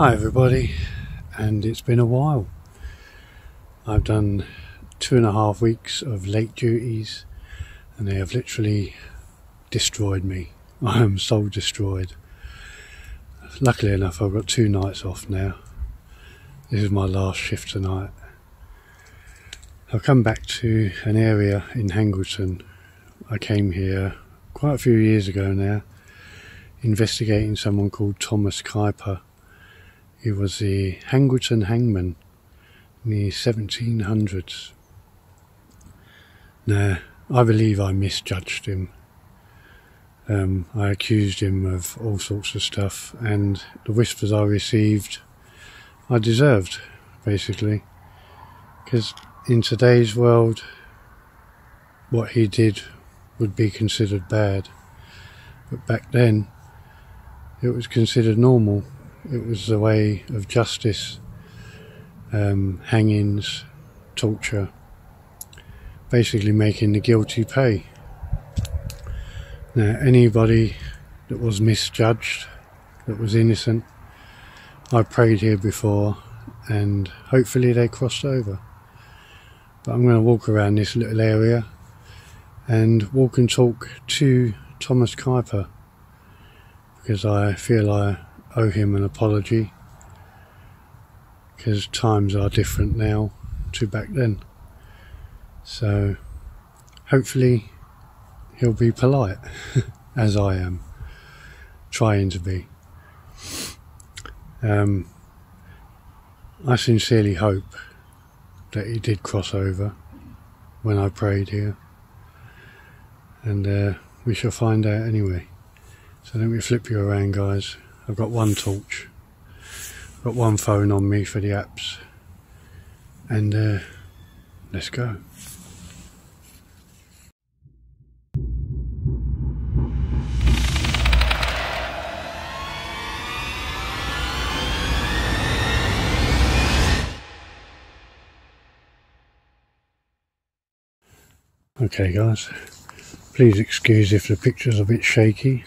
Hi everybody, and it's been a while. I've done two and a half weeks of late duties and they have literally destroyed me. I am so destroyed. Luckily enough, I've got two nights off now. This is my last shift tonight. I've come back to an area in Hangleton. I came here quite a few years ago now, investigating someone called Thomas Kypper. He was the Hangleton hangman in the 1700s. Now, I believe I misjudged him. Um, I accused him of all sorts of stuff, and the whispers I received, I deserved, basically. Because in today's world, what he did would be considered bad. But back then, it was considered normal. It was the way of justice, um, hangings, torture, basically making the guilty pay. Now, anybody that was misjudged, that was innocent, I prayed here before and hopefully they crossed over. But I'm going to walk around this little area and walk and talk to Thomas Kypper because I feel I owe him an apology because times are different now to back then. So hopefully he'll be polite as I am trying to be. Um, I sincerely hope that he did cross over when I prayed here, and uh, we shall find out anyway. So let me flip you around, guys. I've got one torch, I've got one phone on me for the apps, and uh, let's go. Okay guys, please excuse if the picture's a bit shaky.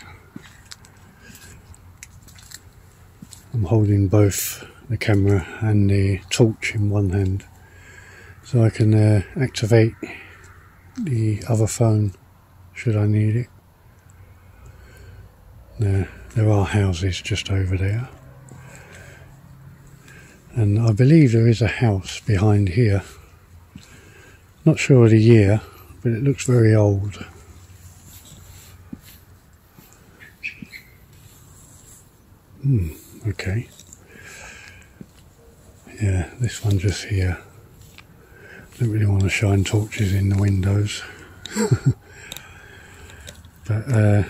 I'm holding both the camera and the torch in one hand so I can uh, activate the other phone should I need it. Now, there are houses just over there and I believe there is a house behind here. Not sure of the year but it looks very old. Hmm, okay. Yeah, this one just here. Don't really want to shine torches in the windows. but uh,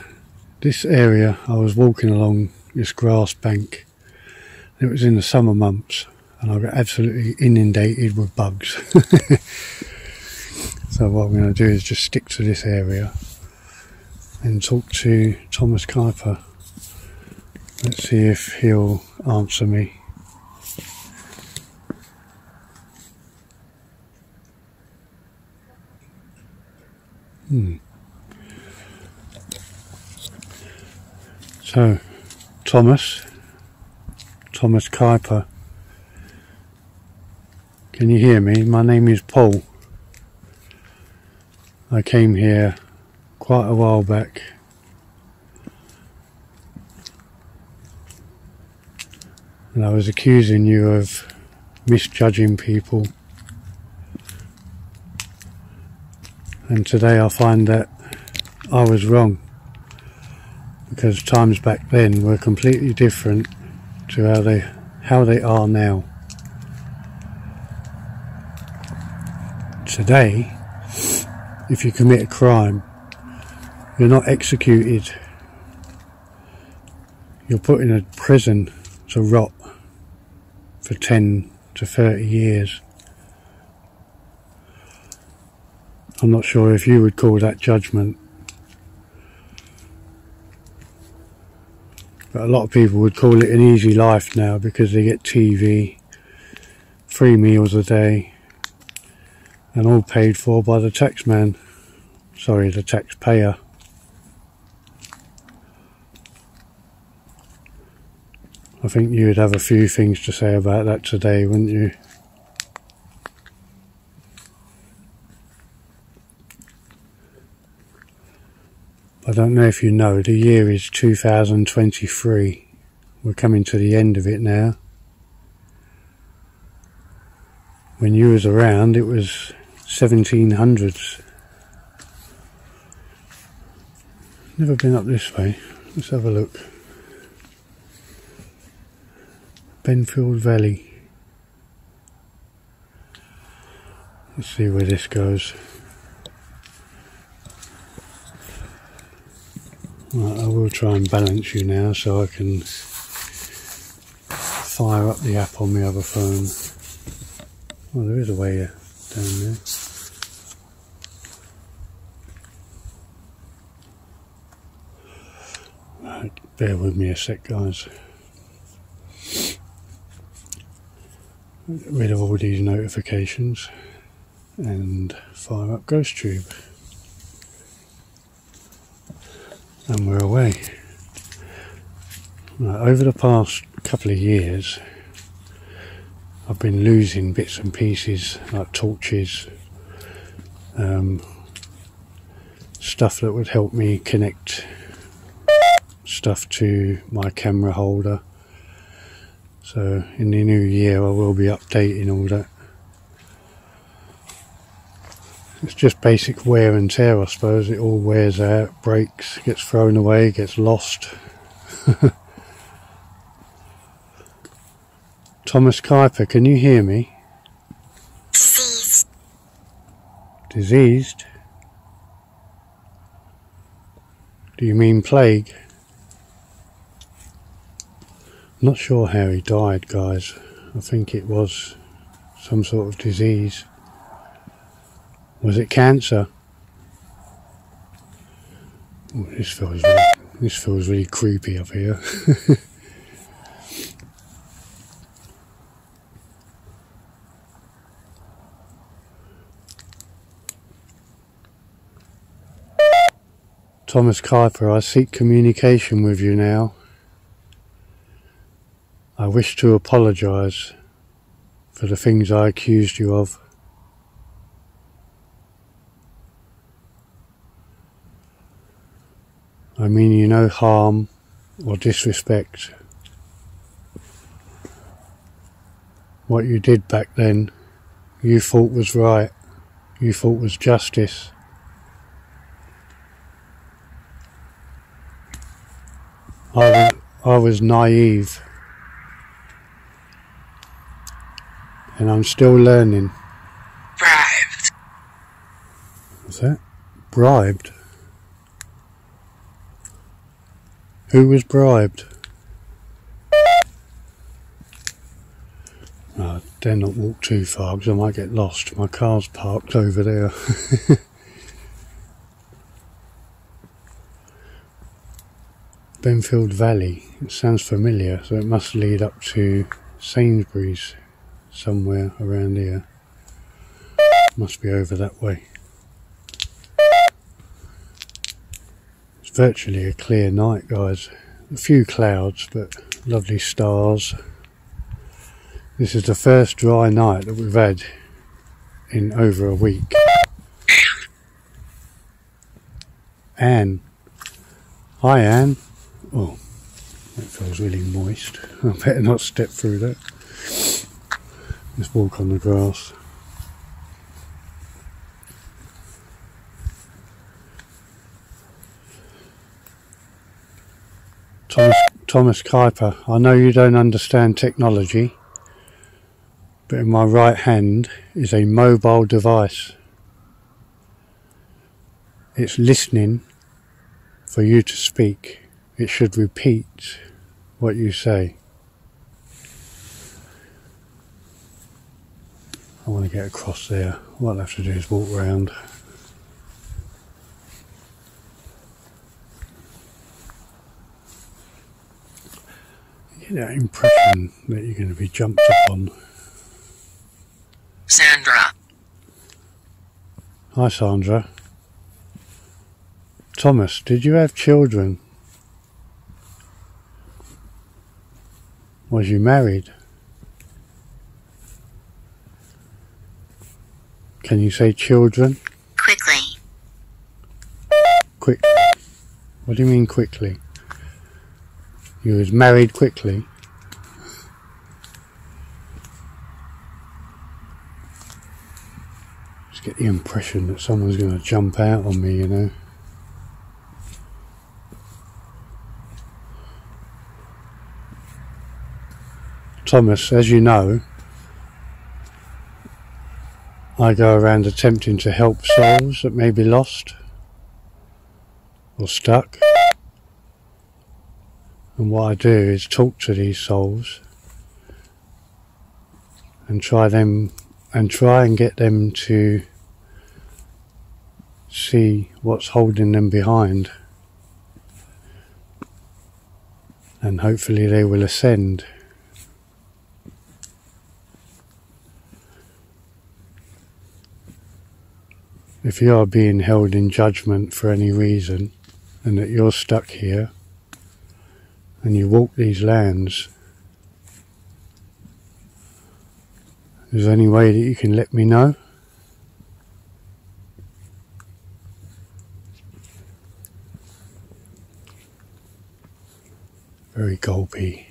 this area, I was walking along this grass bank. It was in the summer months and I got absolutely inundated with bugs. So what I'm going to do is just stick to this area and talk to Thomas Kypper. Let's see if he'll answer me. Hmm. So, Thomas, Thomas Kypper, can you hear me? My name is Paul. I came here quite a while back and I was accusing you of misjudging people. And today I find that I was wrong because times back then were completely different to how they how they are now. Today if you commit a crime, you're not executed. You're put in a prison to rot for 10 to 30 years. I'm not sure if you would call that judgment. But a lot of people would call it an easy life now because they get TV, three meals a day, and all paid for by the taxman. Sorry, the taxpayer. I think you'd have a few things to say about that today, wouldn't you? I don't know if you know, the year is 2023. We're coming to the end of it now. When you was around, it was 1700s. Never been up this way. Let's have a look. Benfield Valley. Let's see where this goes. Right, I will try and balance you now so I can fire up the app on my other phone. Well, there is a way down there. Right, bear with me a sec, guys. Rid of all these notifications and fire up GhostTube. and we're away. Right, over the past couple of years, I've been losing bits and pieces like torches, um, stuff that would help me connect stuff to my camera holder. So in the new year, I will be updating all that. It's just basic wear and tear, I suppose. It all wears out, breaks, gets thrown away, gets lost. Thomas Kypper, can you hear me? Diseased. Diseased? Do you mean plague? Not sure how he died, guys. I think it was some sort of disease. Was it cancer? Oh, this feels really, this feels really creepy up here. Thomas Kypper, I seek communication with you now. I wish to apologise for the things I accused you of. I mean you no harm or disrespect. What you did back then, you thought was right, you thought was justice. I I was naive. And I'm still learning. Bribed. What's that? Bribed? Who was bribed? I dare not walk too far because I might get lost. My car's parked over there. Benfield Valley. It sounds familiar, so it must lead up to Sainsbury's somewhere around here. Must be over that way. It's virtually a clear night, guys. A few clouds, but lovely stars. This is the first dry night that we've had in over a week. Anne. Hi, Anne. Oh, that feels really moist. I better not step through that. Let's walk on the grass. Thomas, Thomas Kypper, I know you don't understand technology, but in my right hand is a mobile device. It's listening for you to speak. It should repeat what you say. I want to get across there. What I'll have to do is walk round. get that impression that you're going to be jumped upon. Sandra. Hi, Sandra. Thomas, did you have children? Was you married? Can you say children? Quickly. Quick. What do you mean quickly? You was married quickly? Just get the impression that someone's going to jump out on me, you know. Thomas, as you know, I go around attempting to help souls that may be lost or stuck. And what I do is talk to these souls and try them and try and get them to see what's holding them behind. And hopefully they will ascend. If you are being held in judgment for any reason and that you're stuck here and you walk these lands, is there any way that you can let me know? Very gulpy.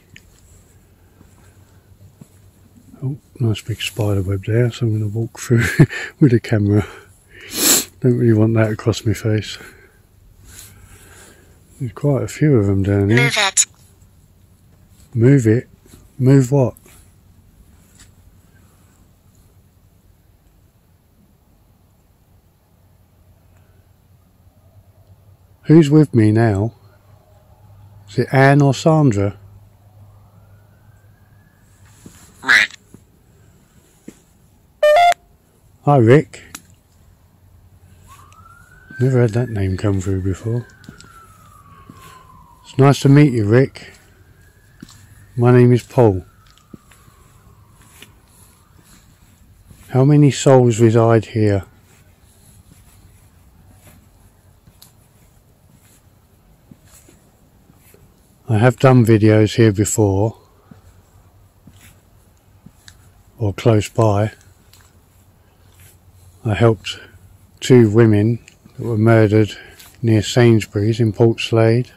Oh, nice big spider web there, so I'm going to walk through with the camera. Don't really want that across my face. There's quite a few of them down here. Move it. Move it? Move what? Who's with me now? Is it Anne or Sandra? Rick. Hi, Rick. Never had that name come through before. It's nice to meet you, Rick. My name is Paul. How many souls reside here? I have done videos here before, or close by. I helped two women that were murdered near Sainsbury's in Portslade.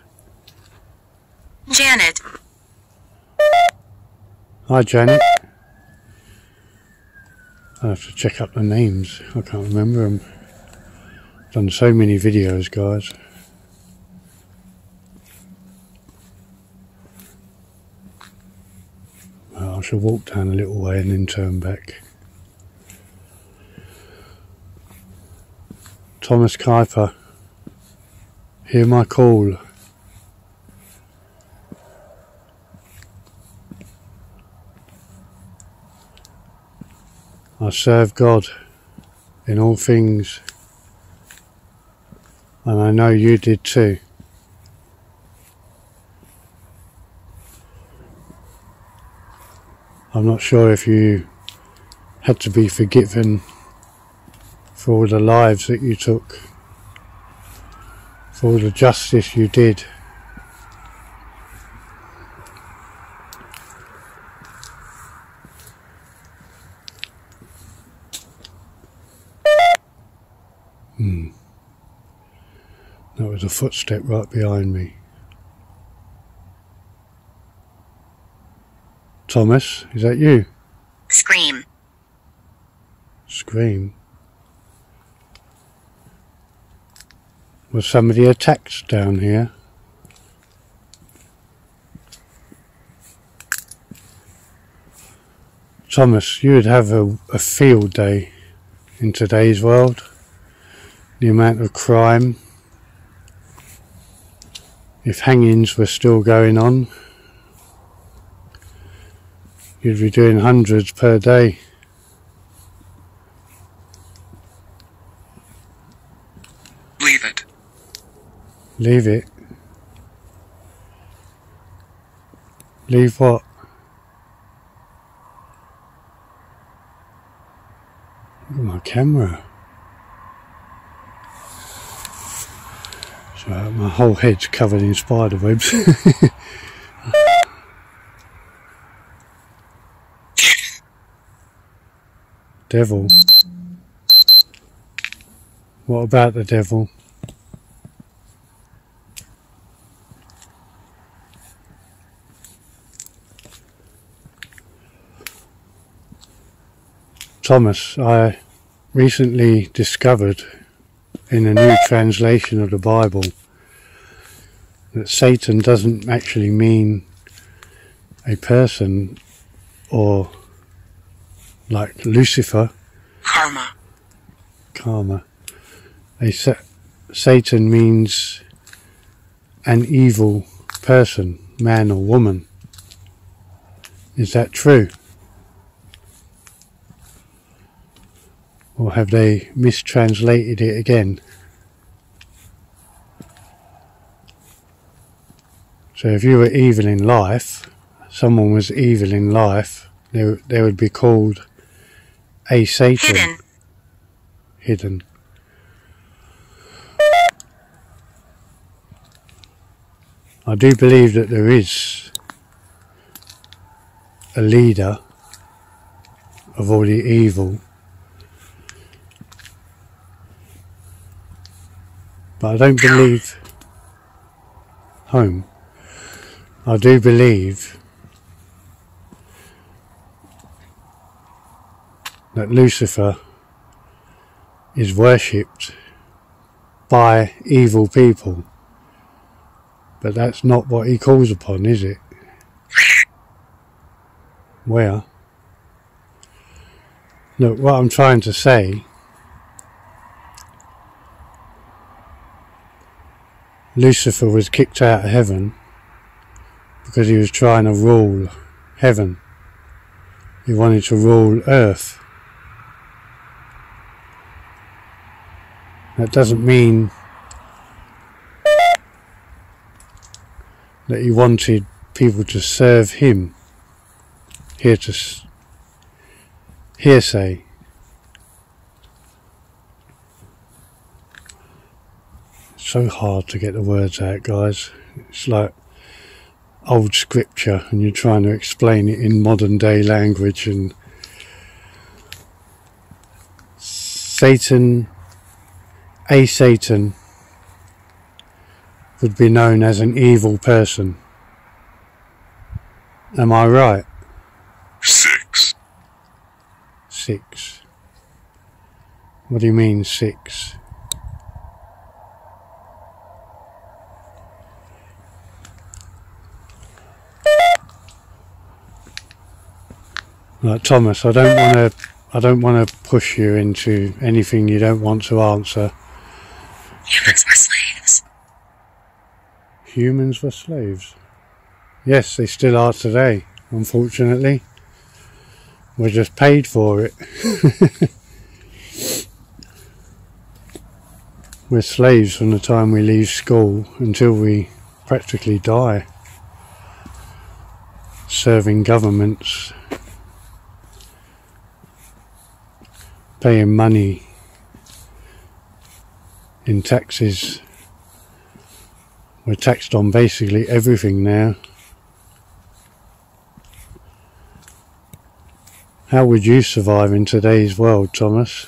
Janet. Hi, Janet. I have to check up the names. I can't remember them. Done so many videos, guys. I shall walk down a little way and then turn back. Thomas Kypper, hear my call. I serve God in all things, and I know you did too. I'm not sure if you had to be forgiven for all the lives that you took, for all the justice you did. Hmm. That was a footstep right behind me. Thomas, is that you? Scream. Scream. Was somebody attacked down here? Thomas, you would have a, a field day in today's world. The amount of crime. If hangings were still going on, you'd be doing hundreds per day. Leave it. Leave what? Look at my camera. So uh, my whole head's covered in spider webs. devil. What about the devil? Thomas, I recently discovered in a new translation of the Bible that Satan doesn't actually mean a person or like Lucifer, Karma. karma. A sa- Satan means an evil person, man or woman. Is that true? Or have they mistranslated it again? So if you were evil in life, someone was evil in life, they, they would be called a Satan. Hidden. Hidden. I do believe that there is a leader of all the evil. But I don't believe home. I do believe that Lucifer is worshipped by evil people. But that's not what he calls upon, is it? Where? Look, what I'm trying to say Lucifer was kicked out of heaven because he was trying to rule heaven. He wanted to rule earth. That doesn't mean that he wanted people to serve him. Here to hearsay. So hard to get the words out, guys. It's like old scripture, and you're trying to explain it in modern day language. And Satan a Satan would be known as an evil person. Am I right? Six. Six. What do you mean six? Right, Thomas, I don't want to. I don't want to push you into anything you don't want to answer. Humans were slaves. Humans were slaves. Yes, they still are today, unfortunately. We're just paid for it. We're slaves from the time we leave school until we practically die. Serving governments, paying money in taxes we're taxed on basically everything now. How would you survive in today's world, Thomas?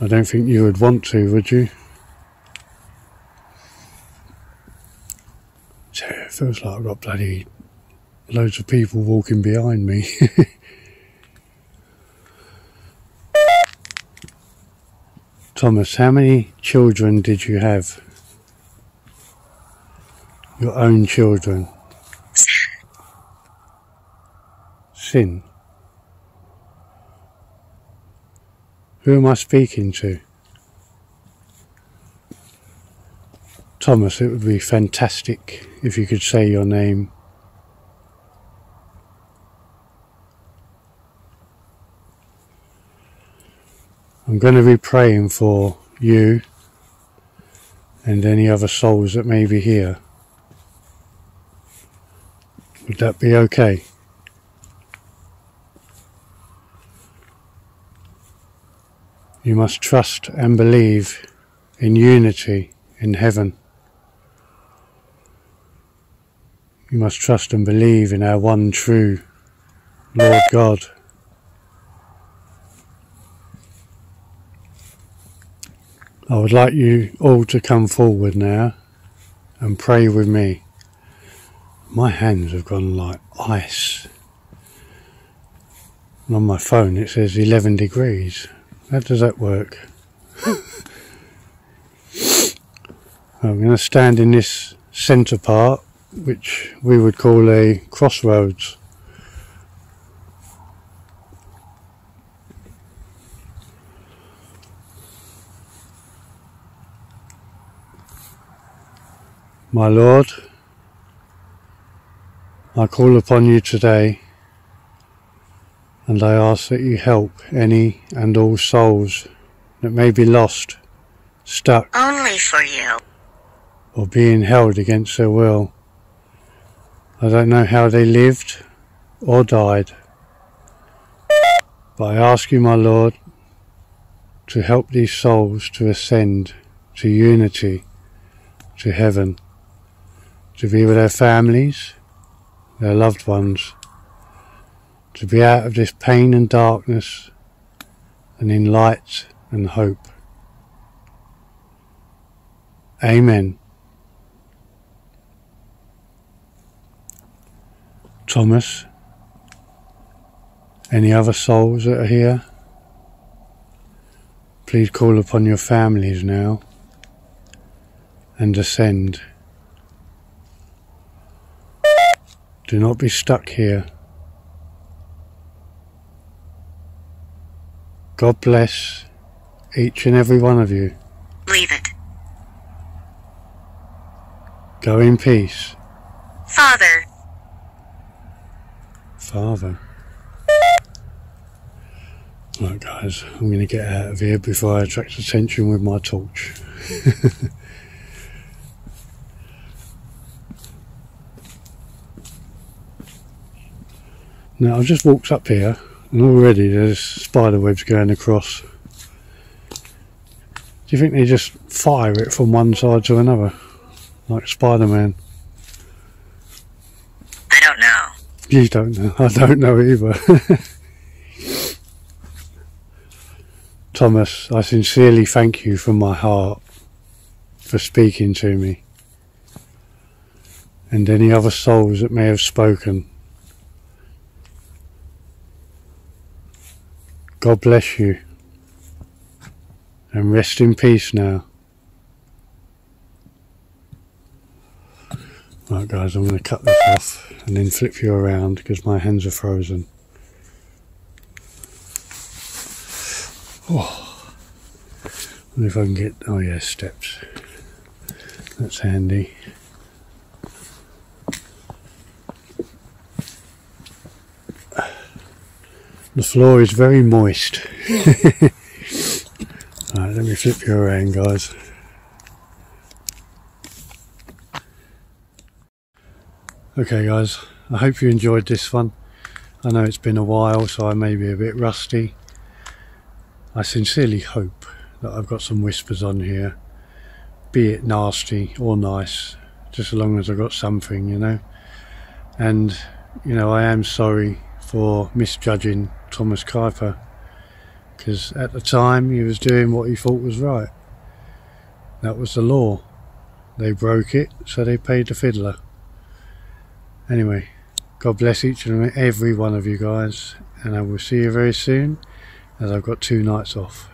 I don't think you would want to, would you? It feels like I've got bloody loads of people walking behind me. Thomas, how many children did you have? Your own children? Sin. Who am I speaking to? Thomas, it would be fantastic if you could say your name. I'm going to be praying for you and any other souls that may be here. Would that be okay? You must trust and believe in unity in heaven. You must trust and believe in our one true Lord God. I would like you all to come forward now and pray with me. My hands have gone like ice. And on my phone it says 11 degrees. How does that work? I'm going to stand in this centre part, which we would call a crossroads. My Lord, I call upon you today and I ask that you help any and all souls that may be lost, stuck, Only for you. or being held against their will. I don't know how they lived or died, but I ask you, my Lord, to help these souls to ascend to unity, to heaven, to be with their families, their loved ones, to be out of this pain and darkness and in light and hope. Amen. Thomas, any other souls that are here? Please call upon your families now and ascend. Do not be stuck here. God bless each and every one of you. Leave it. Go in peace, Father. Father. Right, guys, I'm going to get out of here before I attract attention with my torch. now, I've just walked up here and already there's spider webs going across. Do you think they just fire it from one side to another? Like Spider Man? I don't know. You don't know. I don't know either. Thomas, I sincerely thank you from my heart for speaking to me. And any other souls that may have spoken. God bless you. And rest in peace now. Right guys, I'm going to cut this off and then flip you around because my hands are frozen. Oh. wonder if I can get, oh yeah, steps. That's handy. The floor is very moist. Let me flip you around guys. Okay, guys, I hope you enjoyed this one. I know it's been a while, so I may be a bit rusty. I sincerely hope that I've got some whispers on here, be it nasty or nice, just as long as I've got something, you know. And, you know, I am sorry for misjudging Thomas Kypper, because at the time he was doing what he thought was right. That was the law. They broke it, so they paid the fiddler. Anyway, God bless each and every one of you guys, and I will see you very soon as I've got two nights off.